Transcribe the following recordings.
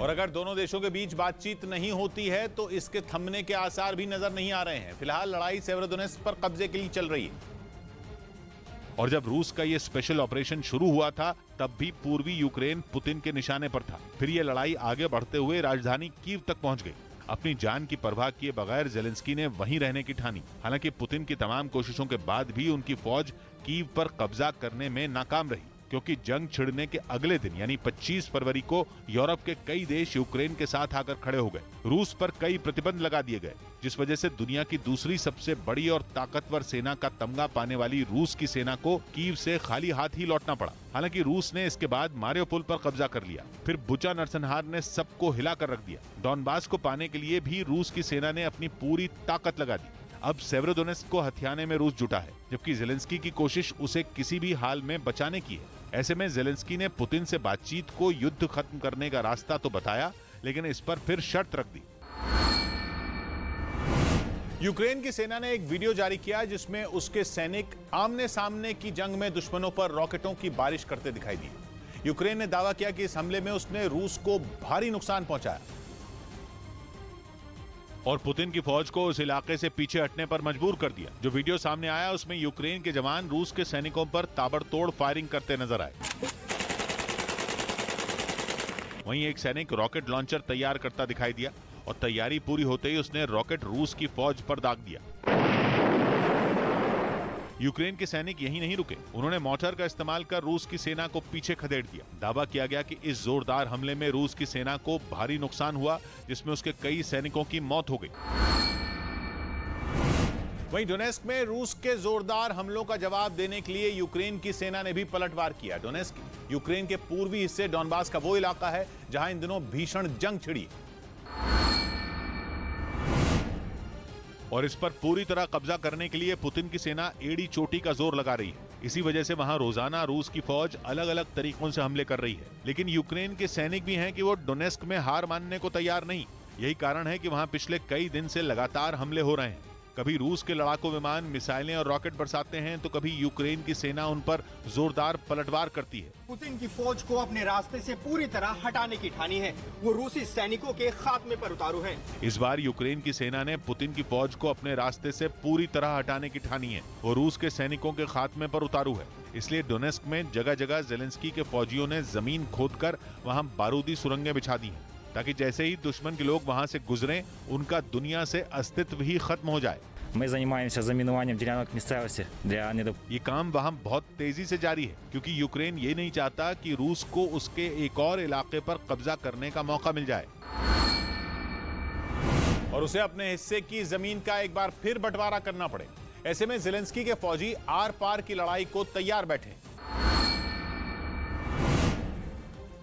और अगर दोनों देशों के बीच बातचीत नहीं होती है तो इसके थमने के आसार भी नज़र नहीं आ रहे हैं। फ़िलहाल लड़ाई सेवरोदोनेस पर कब्जे के लिए चल रही है। और जब रूस का ये स्पेशल ऑपरेशन शुरू हुआ था, तब भी पूर्वी यूक्रेन पुतिन के निशाने पर था। फिर ये लड़ाई आगे बढ़ते हुए राजधानी कीव तक पहुँच गई। अपनी जान की परवाह किए बगैर जेलेंस्की ने वहीं रहने की ठानी। हालाँकि पुतिन की तमाम कोशिशों के बाद भी उनकी फौज कीव पर कब्जा करने में नाकाम रही। क्योंकि जंग छिड़ने के अगले दिन, यानी 25 फरवरी को, यूरोप के कई देश यूक्रेन के साथ आकर खड़े हो गए। रूस पर कई प्रतिबंध लगा दिए गए, जिस वजह से दुनिया की दूसरी सबसे बड़ी और ताकतवर सेना का तमगा पाने वाली रूस की सेना को कीव से खाली हाथ ही लौटना पड़ा। हालाँकि रूस ने इसके बाद मारियो पुल पर कब्जा कर लिया। फिर बुचा नरसंहार ने सबको हिलाकर रख दिया। डॉनबास को पाने के लिए भी रूस की सेना ने अपनी पूरी ताकत लगा दी। अब सेवरोदोनेस्क को हथियाने में रूस जुटा है, जबकि जेलेंस्की की कोशिश उसे किसी भी हाल में बचाने की है। ऐसे में जेलेंस्की ने पुतिन से बातचीत को युद्ध खत्म करने का रास्ता तो बताया, लेकिन इस पर फिर शर्त रख दी। यूक्रेन की सेना ने एक वीडियो जारी किया जिसमें उसके सैनिक आमने सामने की जंग में दुश्मनों पर रॉकेटों की बारिश करते दिखाई दी। यूक्रेन ने दावा किया कि इस हमले में उसने रूस को भारी नुकसान पहुँचाया। और पुतिन की फौज को उस इलाके से पीछे हटने पर मजबूर कर दिया। जो वीडियो सामने आया, उसमें यूक्रेन के जवान रूस के सैनिकों पर ताबड़तोड़ फायरिंग करते नज़र आए। वहीं एक सैनिक रॉकेट लॉन्चर तैयार करता दिखाई दिया और तैयारी पूरी होते ही उसने रॉकेट रूस की फौज पर दाग दिया। यूक्रेन के सैनिक यही नहीं रुके। उन्होंने मोटर का इस्तेमाल कर रूस की सेना को पीछे खदेड़ दिया। दावा किया गया कि इस जोरदार हमले में रूस की सेना को भारी नुकसान हुआ, जिसमें उसके कई सैनिकों की मौत हो गई। वहीं डोनेस्क में रूस के जोरदार हमलों का जवाब देने के लिए यूक्रेन की सेना ने भी पलटवार किया। डोनेस्क, यूक्रेन के पूर्वी हिस्से डॉनबास का वो इलाका है, जहाँ इन दिनों भीषण जंग छिड़ी। और इस पर पूरी तरह कब्जा करने के लिए पुतिन की सेना एड़ी चोटी का ज़ोर लगा रही है। इसी वजह से वहाँ रोज़ाना रूस की फौज अलग अलग तरीकों से हमले कर रही है। लेकिन यूक्रेन के सैनिक भी हैं कि वो डोनेस्क में हार मानने को तैयार नहीं। यही कारण है कि वहाँ पिछले कई दिन से लगातार हमले हो रहे हैं। कभी रूस के लड़ाकू विमान मिसाइलें और रॉकेट बरसाते हैं तो कभी यूक्रेन की सेना उन पर जोरदार पलटवार करती है। पुतिन की फौज को अपने रास्ते से पूरी तरह हटाने की ठानी है। वो रूसी सैनिकों के खात्मे पर उतारू है। इस बार यूक्रेन की सेना ने पुतिन की फौज को अपने रास्ते से पूरी तरह हटाने की ठानी है। वो रूस के सैनिकों के खात्मे पर उतारू है। इसलिए डोनेस्क में जगह जगह जेलेंस्की के फौजियों ने ज़मीन खोदकर वहाँ बारूदी सुरंगें बिछा दी हैं ताकि जैसे ही दुश्मन के लोग वहाँ से गुजरें उनका दुनिया से अस्तित्व ही खत्म हो जाए। Мы занимаемся заминованием делянок местности для недоп... ये काम वहां बहुत तेजी से जारी है क्योंकि यूक्रेन ये नहीं चाहता कि रूस को उसके एक और इलाके पर कब्जा करने का मौका मिल जाए और उसे अपने हिस्से की जमीन का एक बार फिर बंटवारा करना पड़े ऐसे में जिलेंस्की के फौजी आर पार की लड़ाई को तैयार बैठे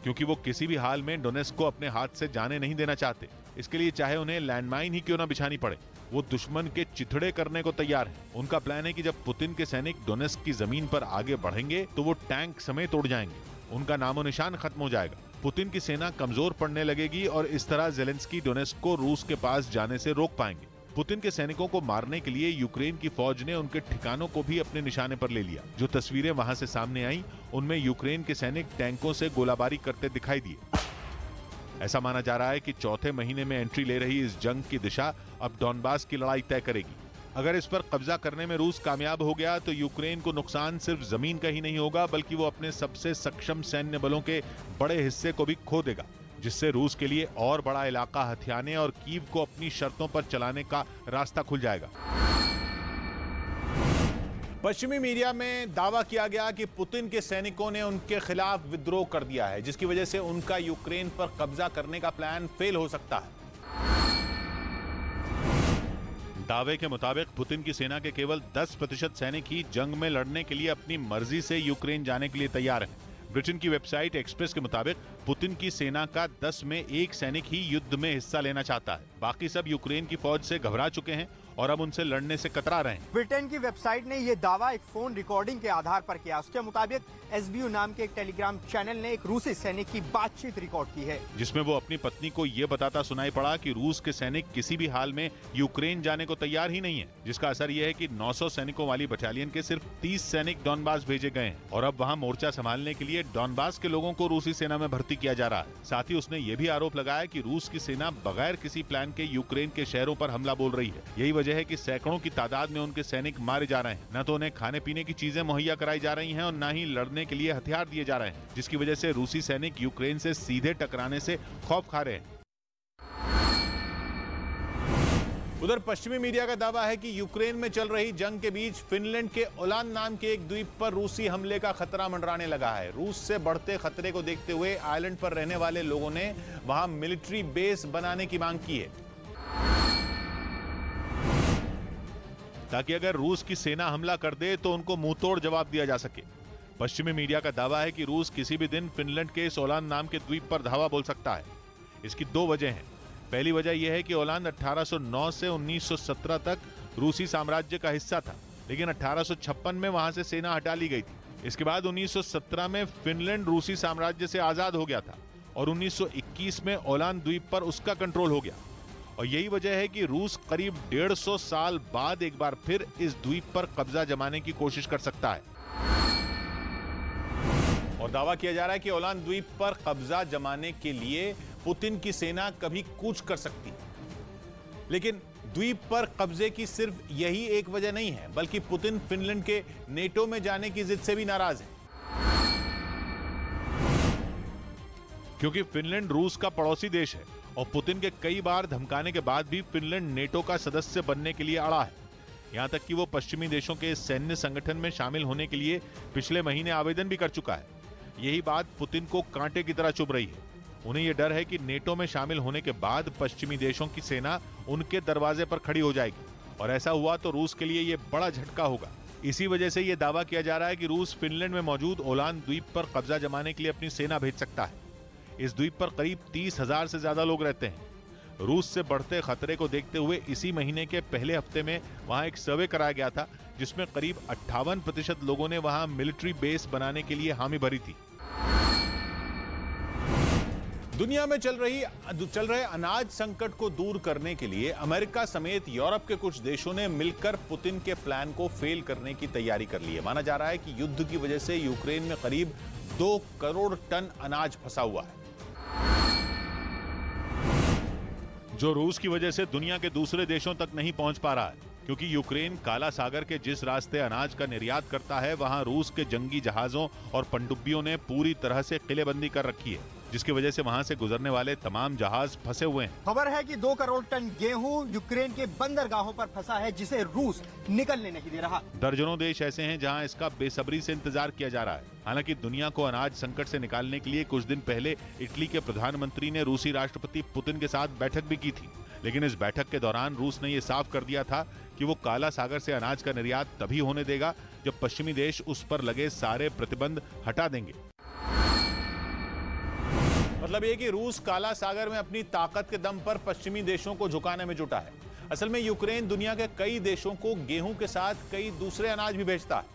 क्योंकि वो किसी भी हाल में डोनेस्क को अपने हाथ से जाने नहीं देना चाहते इसके लिए चाहे उन्हें लैंडमाइन ही क्यों ना बिछानी पड़े वो दुश्मन के चिथड़े करने को तैयार है। उनका प्लान है कि जब पुतिन के सैनिक डोनेस्क की ज़मीन पर आगे बढ़ेंगे तो वो टैंक समेत उड़ जाएँगे। उनका नामो निशान खत्म हो जाएगा। पुतिन की सेना कमज़ोर पड़ने लगेगी और इस तरह जेलेंस्की डोनेस्क को रूस के पास जाने से रोक पाएँगे। पुतिन के सैनिकों को मारने के लिए यूक्रेन की फौज ने उनके ठिकानों को भी अपने निशाने पर ले लिया। जो तस्वीरें वहाँ से सामने आई, उनमें यूक्रेन के सैनिक टैंकों से गोलाबारी करते दिखाई दिए। ऐसा माना जा रहा है कि चौथे महीने में एंट्री ले रही इस जंग की दिशा अब डॉनबास की लड़ाई तय करेगी। अगर इस पर कब्जा करने में रूस कामयाब हो गया तो यूक्रेन को नुकसान सिर्फ़ ज़मीन का ही नहीं होगा, बल्कि वो अपने सबसे सक्षम सैन्य बलों के बड़े हिस्से को भी खो देगा, जिससे रूस के लिए और बड़ा इलाका हथियाने और कीव को अपनी शर्तों पर चलाने का रास्ता खुल जाएगा। पश्चिमी मीडिया में दावा किया गया कि पुतिन के सैनिकों ने उनके खिलाफ विद्रोह कर दिया है, जिसकी वजह से उनका यूक्रेन पर कब्जा करने का प्लान फेल हो सकता है दावे के मुताबिक पुतिन की सेना के केवल 10 प्रतिशत सैनिक ही जंग में लड़ने के लिए अपनी मर्ज़ी से यूक्रेन जाने के लिए तैयार हैं। ब्रिटेन की वेबसाइट एक्सप्रेस के मुताबिक पुतिन की सेना का 10 में एक सैनिक ही युद्ध में हिस्सा लेना चाहता है बाकी सब यूक्रेन की फौज से घबरा चुके हैं और अब उनसे लड़ने से कतरा रहे हैं। ब्रिटेन की वेबसाइट ने यह दावा एक फ़ोन रिकॉर्डिंग के आधार पर किया। उसके मुताबिक एसबीयू नाम के एक टेलीग्राम चैनल ने एक रूसी सैनिक की बातचीत रिकॉर्ड की है। जिसमें वो अपनी पत्नी को ये बताता सुनाई पड़ा कि रूस के सैनिक किसी भी हाल में यूक्रेन जाने को तैयार ही नहीं है जिसका असर यह है कि 900 सैनिकों वाली बटालियन के सिर्फ़ 30 सैनिक डॉनबास भेजे गए हैं और अब वहाँ मोर्चा संभालने के लिए डॉनबास के लोगों को रूसी सेना में भर्ती किया जा रहा है। साथ ही उसने ये भी आरोप लगाया कि रूस की सेना बगैर किसी प्लान के यूक्रेन के शहरों पर हमला बोल रही है। यही वजह है कि सैकड़ों की तादाद में उनके सैनिक मारे जा रहे हैं। न तो उन्हें खाने पीने की चीज़ें मुहैया कराई जा रही हैं और न ही लड़ने के लिए हथियार दिए जा रहे हैं, जिसकी वजह से रूसी सैनिक यूक्रेन से सीधे टकराने से खौफ खा रहे हैं। उधर पश्चिमी मीडिया का दावा है कि यूक्रेन में चल रही जंग के बीच फिनलैंड के ओलान नाम के एक द्वीप पर रूसी हमले का खतरा मंडराने लगा है। रूस से बढ़ते खतरे को देखते हुए आइलैंड पर रहने वाले लोगों ने वहाँ मिलिट्री बेस बनाने की मांग की है। ताकि अगर रूस की सेना हमला कर दे तो उनको मुंहतोड़ जवाब दिया जा सके। पश्चिमी मीडिया का दावा है कि रूस किसी भी दिन फिनलैंड के सोलान नाम के द्वीप पर धावा बोल सकता है। इसकी दो वजह हैं। पहली वजह यह है कि ओलांद 1809 से 1917 तक रूसी साम्राज्य का हिस्सा था, लेकिन 1856 में वहाँ से सेना हटा ली गई थी। इसके बाद 1917 में फिनलैंड रूसी साम्राज्य से आज़ाद हो गया था और 1921 में ओलान द्वीप पर उसका कंट्रोल हो गया। और यही वजह है कि रूस करीब 150 साल बाद एक बार फिर इस द्वीप पर कब्जा जमाने की कोशिश कर सकता है। और दावा किया जा रहा है कि ओलान द्वीप पर कब्जा जमाने के लिए पुतिन की सेना कभी कूच कर सकती है। लेकिन द्वीप पर कब्जे की सिर्फ़ यही एक वजह नहीं है, बल्कि पुतिन फिनलैंड के नेटो में जाने की जिद से भी नाराज़ है। क्योंकि फिनलैंड रूस का पड़ोसी देश है। और पुतिन के कई बार धमकाने के बाद भी फिनलैंड नेटो का सदस्य बनने के लिए अड़ा है। यहाँ तक कि वो पश्चिमी देशों के सैन्य संगठन में शामिल होने के लिए पिछले महीने आवेदन भी कर चुका है। यही बात पुतिन को कांटे की तरह चुभ रही है। उन्हें यह डर है कि नेटो में शामिल होने के बाद पश्चिमी देशों की सेना उनके दरवाजे पर खड़ी हो जाएगी। और ऐसा हुआ तो रूस के लिए यह बड़ा झटका होगा। इसी वजह से यह दावा किया जा रहा है कि रूस फिनलैंड में मौजूद ओलान द्वीप पर कब्जा जमाने के लिए अपनी सेना भेज सकता है। इस द्वीप पर करीब तीस हज़ार से ज़्यादा लोग रहते हैं। रूस से बढ़ते खतरे को देखते हुए इसी महीने के पहले हफ़्ते में वहाँ एक सर्वे कराया गया था, जिसमें करीब अट्ठावन प्रतिशत लोगों ने वहाँ मिलिट्री बेस बनाने के लिए हामी भरी थी। दुनिया में चल रही, चल रहे अनाज संकट को दूर करने के लिए अमेरिका समेत यूरोप के कुछ देशों ने मिलकर पुतिन के प्लान को फेल करने की तैयारी कर ली है। माना जा रहा है कि युद्ध की वजह से यूक्रेन में करीब दो करोड़ टन अनाज फंसा हुआ है। जो रूस की वजह से दुनिया के दूसरे देशों तक नहीं पहुँच पा रहा है, क्योंकि यूक्रेन काला सागर के जिस रास्ते अनाज का निर्यात करता है, वहाँ रूस के जंगी जहाजों और पनडुब्बियों ने पूरी तरह से किलेबंदी कर रखी है। जिसकी वजह से वहाँ से गुजरने वाले तमाम जहाज़ फंसे हुए हैं। खबर है कि दो करोड़ टन गेहूँ यूक्रेन के बंदरगाहों पर फंसा है जिसे रूस निकलने नहीं दे रहा। दर्जनों देश ऐसे हैं जहाँ इसका बेसब्री से इंतज़ार किया जा रहा है। हालाँकि दुनिया को अनाज संकट से निकालने के लिए कुछ दिन पहले इटली के प्रधानमंत्री ने रूसी राष्ट्रपति पुतिन के साथ बैठक भी की थी। लेकिन इस बैठक के दौरान रूस ने यह साफ़ कर दिया था कि वो काला सागर से अनाज का निर्यात तभी होने देगा जब पश्चिमी देश उस पर लगे सारे प्रतिबंध हटा देंगे। मतलब ये कि रूस काला सागर में अपनी ताकत के दम पर पश्चिमी देशों को झुकाने में जुटा है। असल में यूक्रेन दुनिया के कई देशों को गेहूँ के साथ कई दूसरे अनाज भी भेजता है।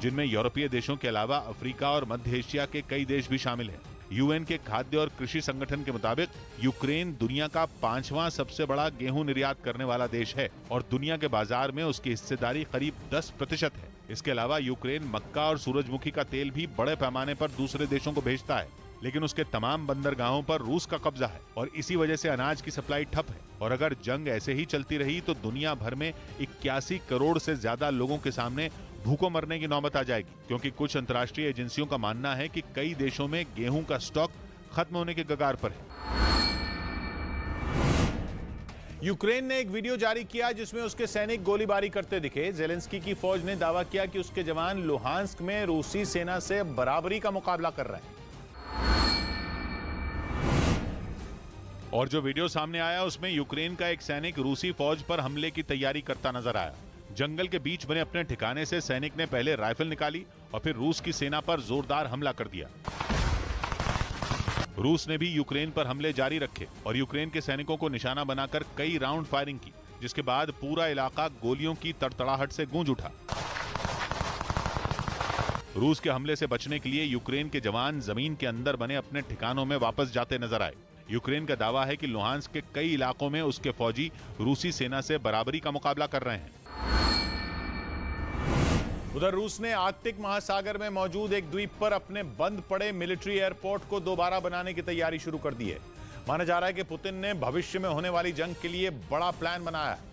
जिनमें यूरोपीय देशों के अलावा अफ्रीका और मध्य एशिया के कई देश भी शामिल हैं। यूएन के खाद्य और कृषि संगठन के मुताबिक यूक्रेन दुनिया का पांचवां सबसे बड़ा गेहूँ निर्यात करने वाला देश है और दुनिया के बाज़ार में उसकी हिस्सेदारी करीब 10 प्रतिशत है। इसके अलावा यूक्रेन मक्का और सूरजमुखी का तेल भी बड़े पैमाने पर दूसरे देशों को भेजता है, लेकिन उसके तमाम बंदरगाहों पर रूस का कब्जा है और इसी वजह से अनाज की सप्लाई ठप है। और अगर जंग ऐसे ही चलती रही तो दुनिया भर में इक्यासी करोड़ से ज़्यादा लोगों के सामने भूखों मरने की नौबत आ जाएगी, क्योंकि कुछ अंतर्राष्ट्रीय एजेंसियों का मानना है कि कई देशों में गेहूँ का स्टॉक खत्म होने के कगार पर है। यूक्रेन ने एक वीडियो जारी किया जिसमें उसके सैनिक गोलीबारी करते दिखे। जेलेंस्की की फौज ने दावा किया कि उसके जवान लुहांस्क में रूसी सेना से बराबरी का मुकाबला कर रहे हैं। और जो वीडियो सामने आया, उसमें यूक्रेन का एक सैनिक रूसी फौज पर हमले की तैयारी करता नज़र आया। जंगल के बीच बने अपने ठिकाने से सैनिक ने पहले राइफल निकाली और फिर रूस की सेना पर जोरदार हमला कर दिया। रूस ने भी यूक्रेन पर हमले जारी रखे और यूक्रेन के सैनिकों को निशाना बनाकर कई राउंड फायरिंग की, जिसके बाद पूरा इलाका गोलियों की तड़तड़ाहट से गूंज उठा। रूस के हमले से बचने के लिए यूक्रेन के जवान ज़मीन के अंदर बने अपने ठिकानों में वापस जाते नज़र आए। यूक्रेन का दावा है कि लोहांस के कई इलाकों में उसके फौजी रूसी सेना से बराबरी का मुकाबला कर रहे हैं। उधर रूस ने आर्कटिक महासागर में मौजूद एक द्वीप पर अपने बंद पड़े मिलिट्री एयरपोर्ट को दोबारा बनाने की तैयारी शुरू कर दी है। माना जा रहा है कि पुतिन ने भविष्य में होने वाली जंग के लिए बड़ा प्लान बनाया है।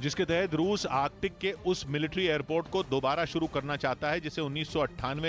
जिसके तहत रूस आर्कटिक के उस मिलिट्री एयरपोर्ट को दोबारा शुरू करना चाहता है, जिसे उन्नीस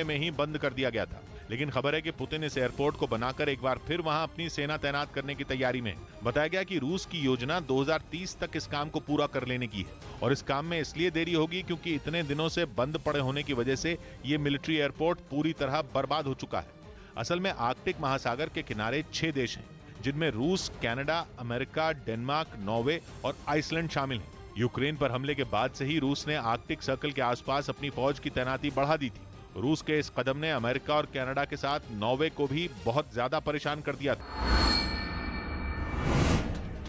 में ही बंद कर दिया गया था। लेकिन खबर है कि पुतिन इस एयरपोर्ट को बनाकर एक बार फिर वहाँ अपनी सेना तैनात करने की तैयारी में। बताया गया कि रूस की योजना 2030 तक इस काम को पूरा कर लेने की है और इस काम में इसलिए देरी होगी क्योंकि इतने दिनों से बंद पड़े होने की वजह से ये मिलिट्री एयरपोर्ट पूरी तरह बर्बाद हो चुका है। असल में आर्कटिक महासागर के किनारे छह देश हैं, जिनमें रूस, कनाडा, अमेरिका, डेनमार्क, नॉर्वे और आइसलैंड शामिल हैं। यूक्रेन पर हमले के बाद से ही रूस ने आर्कटिक सर्कल के आसपास अपनी फौज की तैनाती बढ़ा दी थी। रूस के इस कदम ने अमेरिका और कनाडा के साथ नॉर्वे को भी बहुत ज़्यादा परेशान कर दिया था।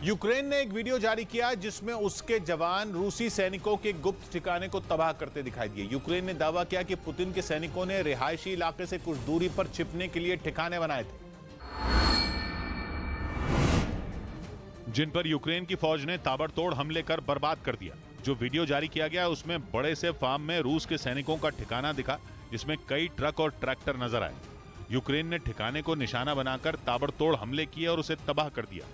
यूक्रेन ने एक वीडियो जारी किया जिसमें उसके जवान रूसी सैनिकों के गुप्त ठिकाने को तबाह करते दिखाई दिए। यूक्रेन ने दावा किया कि पुतिन के सैनिकों ने रिहायशी इलाके से कुछ दूरी पर छिपने के लिए ठिकाने बनाए थे। जिन पर यूक्रेन की फौज ने ताबड़तोड़ हमले कर बर्बाद कर दिया। जो वीडियो जारी किया गया उसमें बड़े से फार्म में रूस के सैनिकों का ठिकाना दिखा। जिसमें कई ट्रक और ट्रैक्टर नज़र आए। यूक्रेन ने ठिकाने को निशाना बनाकर ताबड़तोड़ हमले किए और उसे तबाह कर दिया।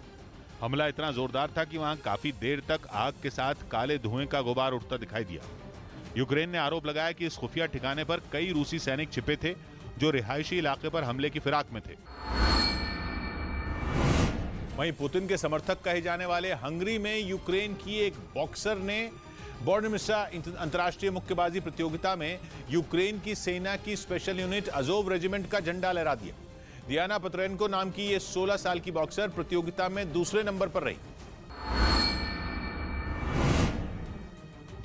हमला इतना जोरदार था कि वहाँ काफ़ी देर तक आग के साथ काले धुएँ का गुबार उठता दिखाई दिया। यूक्रेन ने आरोप लगाया कि इस खुफिया ठिकाने पर कई रूसी सैनिक छिपे थे, जो रिहायशी इलाके पर हमले की फिराक में थे। वहीं पुतिन के समर्थक कहे जाने वाले हंगरी में यूक्रेन की एक बॉक्सर ने बॉर्डमिस्सा अंतर्राष्ट्रीय मुक्केबाजी प्रतियोगिता में यूक्रेन की सेना की स्पेशल यूनिट अजोव रेजिमेंट का झंडा लहरा दिया। दियाना पत्रेनको नाम की ये 16 साल की बॉक्सर प्रतियोगिता में दूसरे नंबर पर रही।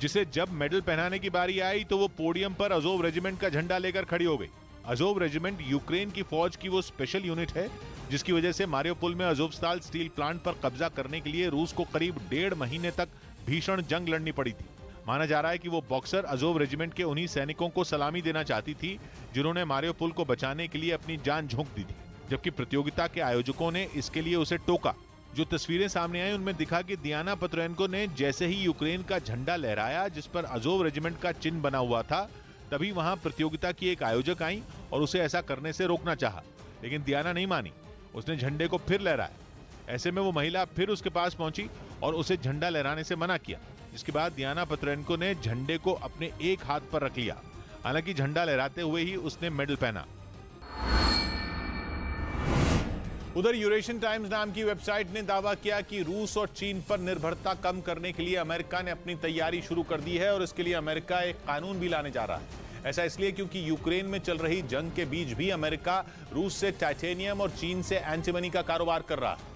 जिसे जब मेडल पहनाने की बारी आई तो वो पोडियम पर अजोव रेजिमेंट का झंडा लेकर खड़ी हो गई। अजोव रेजिमेंट यूक्रेन की फौज की वो स्पेशल यूनिट है, जिसकी वजह से मारियोपुल में अजोवस्ताल स्टील प्लांट पर कब्जा करने के लिए रूस को करीब डेढ़ महीने तक भीषण जंग लड़नी पड़ी थी। माना जा रहा है कि वो बॉक्सर अजोव रेजिमेंट के उन्हीं सैनिकों को सलामी देना चाहती थी, जिन्होंने मारियोपुल को बचाने के लिए अपनी जान झोंक दी थी, जबकि प्रतियोगिता के आयोजकों ने इसके लिए उसे टोका। जो तस्वीरें सामने आई, उनमें दिखा कि दियाना पत्रेनको ने जैसे ही यूक्रेन का झंडा लहराया, जिस पर अजोव रेजिमेंट का चिन्ह बना हुआ था, तभी वहाँ प्रतियोगिता की एक आयोजक आई और उसे ऐसा करने से रोकना चाहा। लेकिन दियाना नहीं मानी। उसने झंडे को फिर लहराया। ऐसे में वो महिला फिर उसके पास पहुँची और उसे झंडा लहराने से मना किया। जिसके बाद दियाना पत्रेनको ने झंडे को अपने एक हाथ पर रख लिया। हालाँकि झंडा लहराते हुए ही उसने मेडल पहना। उधर यूरेशियन टाइम्स नाम की वेबसाइट ने दावा किया कि रूस और चीन पर निर्भरता कम करने के लिए अमेरिका ने अपनी तैयारी शुरू कर दी है और इसके लिए अमेरिका एक कानून भी लाने जा रहा है। ऐसा इसलिए क्योंकि यूक्रेन में चल रही जंग के बीच भी अमेरिका रूस से टाइटेनियम और चीन से एंटीमनी का कारोबार कर रहा है।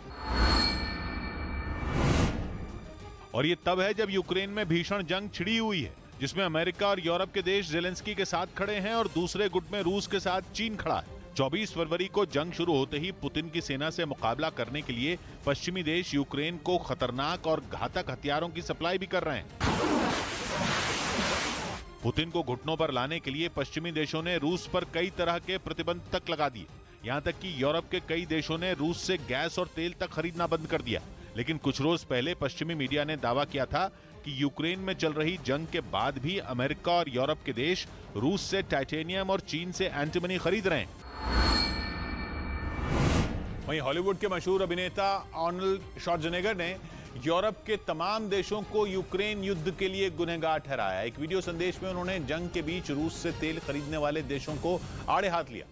और ये तब है जब यूक्रेन में भीषण जंग छिड़ी हुई है, जिसमें अमेरिका और यूरोप के देश जेलेंस्की के साथ खड़े हैं और दूसरे गुट में रूस के साथ चीन खड़ा है। 24 फरवरी को जंग शुरू होते ही पुतिन की सेना से मुकाबला करने के लिए पश्चिमी देश यूक्रेन को खतरनाक और घातक हथियारों की सप्लाई भी कर रहे हैं। पुतिन को घुटनों पर लाने के लिए पश्चिमी देशों ने रूस पर कई तरह के प्रतिबंध तक लगा दिए। यहाँ तक कि यूरोप के कई देशों ने रूस से गैस और तेल तक खरीदना बंद कर दिया। लेकिन कुछ रोज पहले पश्चिमी मीडिया ने दावा किया था कि यूक्रेन में चल रही जंग के बाद भी अमेरिका और यूरोप के देश रूस से टाइटेनियम और चीन से एंटीमनी खरीद रहे हैं। वहीं हॉलीवुड के मशहूर अभिनेता ऑनल्ड शॉर्जनेगर ने यूरोप के तमाम देशों को यूक्रेन युद्ध के लिए गुनहगार ठहराया। एक वीडियो संदेश में उन्होंने जंग के बीच रूस से तेल खरीदने वाले देशों को आड़े हाथ लिया।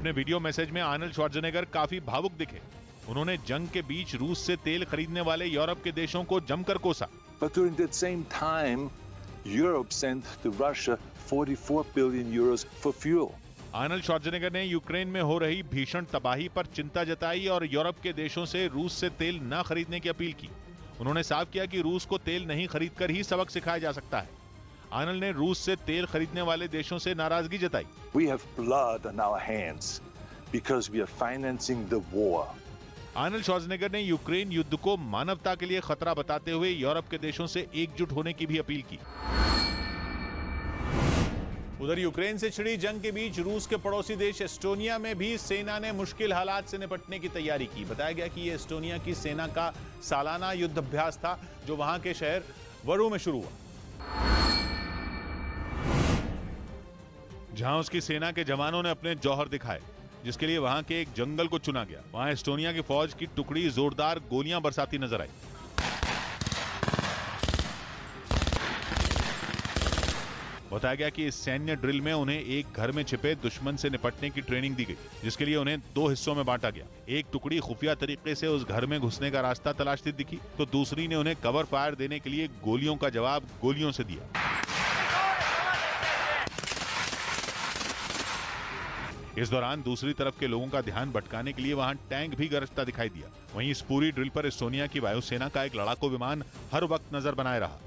अपने वीडियो मैसेज में आनल श्वार्जनेगर काफ़ी भावुक दिखे। उन्होंने जंग के बीच रूस से तेल खरीदने वाले यूरोप के देशों को जमकर कोसा। But during that same time, Europe sent to Russia 44 billion euros for fuel. आनंद श्वार्जनेगर ने यूक्रेन में हो रही भीषण तबाही पर चिंता जताई और यूरोप के देशों से रूस से तेल न खरीदने की अपील की। उन्होंने साफ़ किया कि रूस को तेल नहीं खरीदकर ही सबक सिखाया जा सकता है। आनंद ने रूस से तेल खरीदने वाले देशों से नाराज़गी जताई। We have blood on our hands because we are financing the war. आनंद शॉर्जनेगर ने यूक्रेन युद्ध को मानवता के लिए खतरा बताते हुए यूरोप के देशों से एकजुट होने की भी अपील की। उधर यूक्रेन से छिड़ी जंग के बीच रूस के पड़ोसी देश एस्टोनिया में भी सेना ने मुश्किल हालात से निपटने की तैयारी की। बताया गया कि ये एस्टोनिया की सेना का सालाना युद्ध अभ्यास था जो वहाँ के शहर वरु में शुरू हुआ। जहाँ उसकी सेना के जवानों ने अपने जौहर दिखाए, जिसके लिए वहाँ के एक जंगल को चुना गया। वहाँ एस्टोनिया की फौज की टुकड़ी जोरदार गोलियाँ बरसाती नज़र आई। बताया गया कि इस सैन्य ड्रिल में उन्हें एक घर में छिपे दुश्मन से निपटने की ट्रेनिंग दी गई, जिसके लिए उन्हें दो हिस्सों में बांटा गया। एक टुकड़ी खुफिया तरीके से उस घर में घुसने का रास्ता तलाशती दिखी तो दूसरी ने उन्हें कवर फायर देने के लिए गोलियों का जवाब गोलियों से दिया। इस दौरान दूसरी तरफ़ के लोगों का ध्यान भटकाने के लिए वहाँ टैंक भी गरजता दिखाई दिया। वहीं इस पूरी ड्रिल पर एस्टोनिया की वायुसेना का एक लड़ाकू विमान हर वक्त नज़र बनाए रहा।